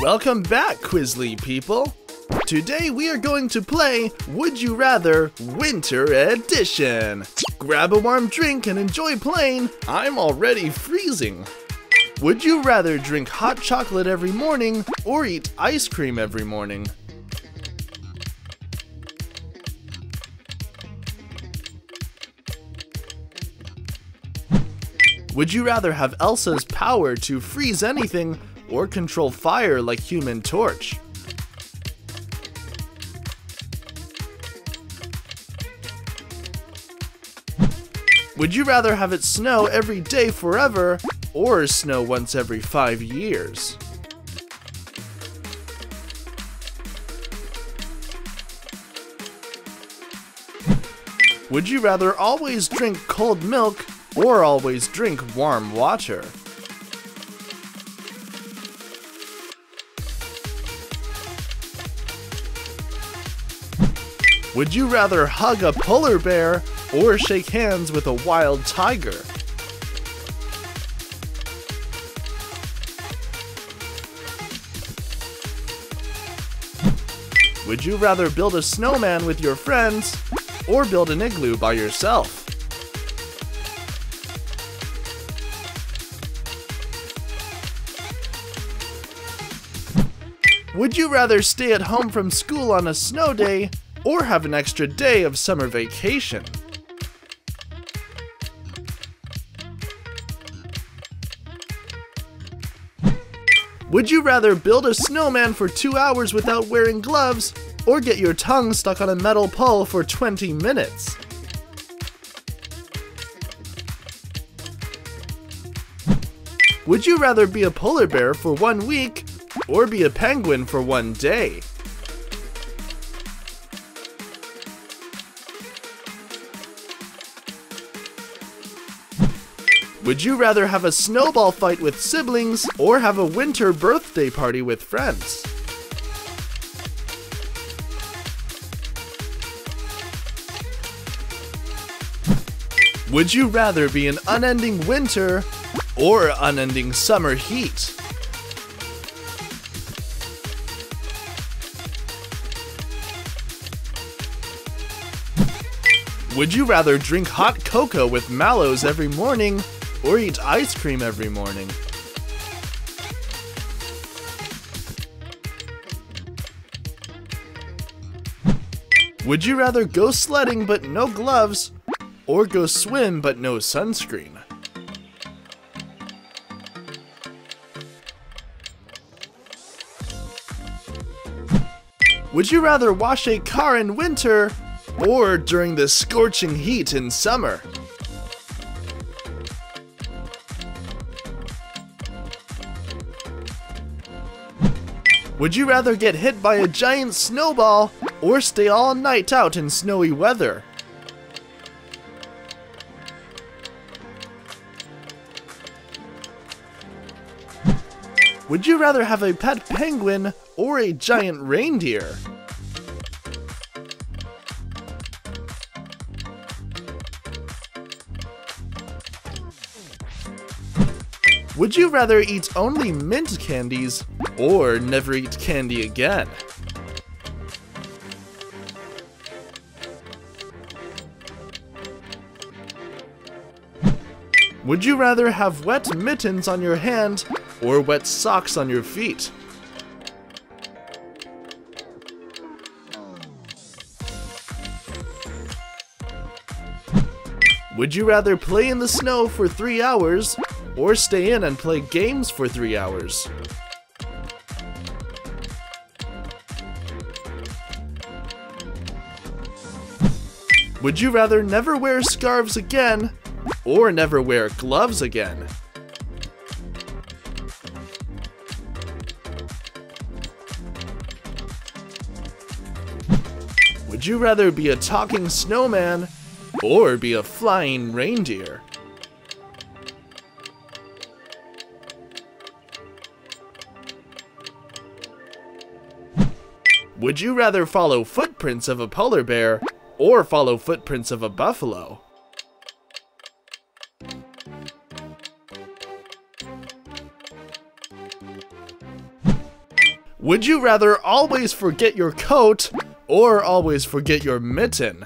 Welcome back, Quizly people! Today we are going to play Would You Rather Winter Edition. Grab a warm drink and enjoy playing. I'm already freezing. Would you rather drink hot chocolate every morning or eat ice cream every morning? Would you rather have Elsa's power to freeze anything or control fire like Human Torch? Would you rather have it snow every day forever or snow once every five years? Would you rather always drink cold milk or always drink warm water? Would you rather hug a polar bear or shake hands with a wild tiger? Would you rather build a snowman with your friends or build an igloo by yourself? Would you rather stay at home from school on a snow day or have an extra day of summer vacation? Would you rather build a snowman for two hours without wearing gloves or get your tongue stuck on a metal pole for 20 minutes? Would you rather be a polar bear for one week or be a penguin for one day? Would you rather have a snowball fight with siblings or have a winter birthday party with friends? Would you rather be an unending winter or unending summer heat? Would you rather drink hot cocoa with mallows every morning or eat ice cream every morning? Would you rather go sledding but no gloves or go swim but no sunscreen? Would you rather wash a car in winter or during the scorching heat in summer? Would you rather get hit by a giant snowball or stay all night out in snowy weather? Would you rather have a pet penguin or a giant reindeer? Would you rather eat only mint candies or never eat candy again? Would you rather have wet mittens on your hand or wet socks on your feet? Would you rather play in the snow for three hours or stay in and play games for three hours? Would you rather never wear scarves again or never wear gloves again? Would you rather be a talking snowman or be a flying reindeer? Would you rather follow footprints of a polar bear or follow footprints of a buffalo? Would you rather always forget your coat or always forget your mitten?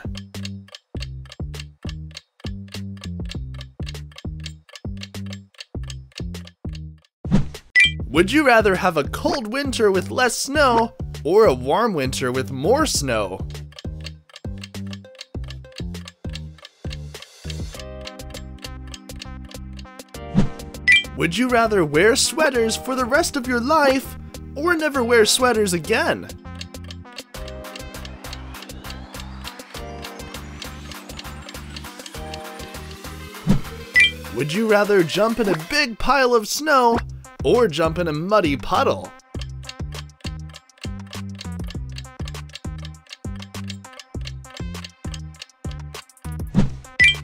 Would you rather have a cold winter with less snow or a warm winter with more snow? Would you rather wear sweaters for the rest of your life or never wear sweaters again? Would you rather jump in a big pile of snow or jump in a muddy puddle?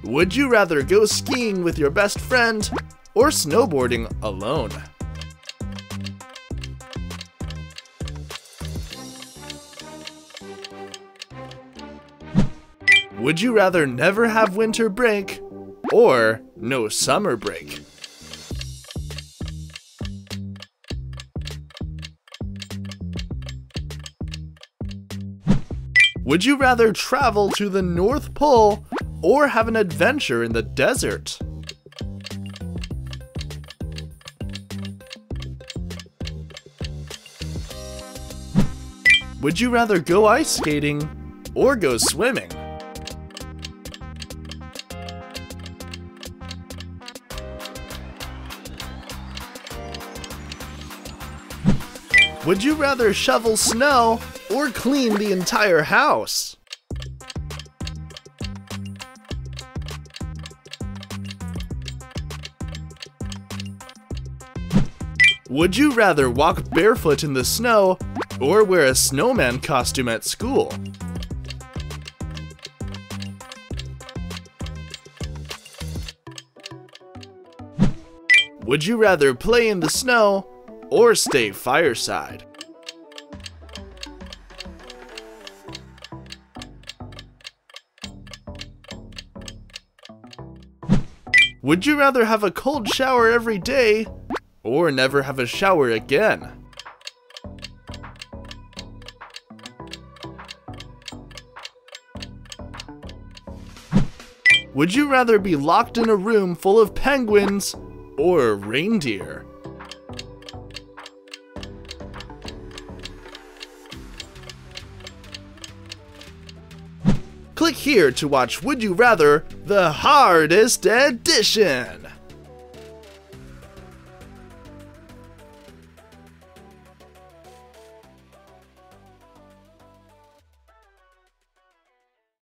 Would you rather go skiing with your best friend or snowboarding alone? Would you rather never have winter break or no summer break? Would you rather travel to the North Pole or have an adventure in the desert? Would you rather go ice skating or go swimming? Would you rather shovel snow or clean the entire house? Would you rather walk barefoot in the snow or wear a snowman costume at school? Would you rather play in the snow or stay fireside? Would you rather have a cold shower every day or never have a shower again? Would you rather be locked in a room full of penguins or reindeer? Click here to watch Would You Rather, the hardest edition!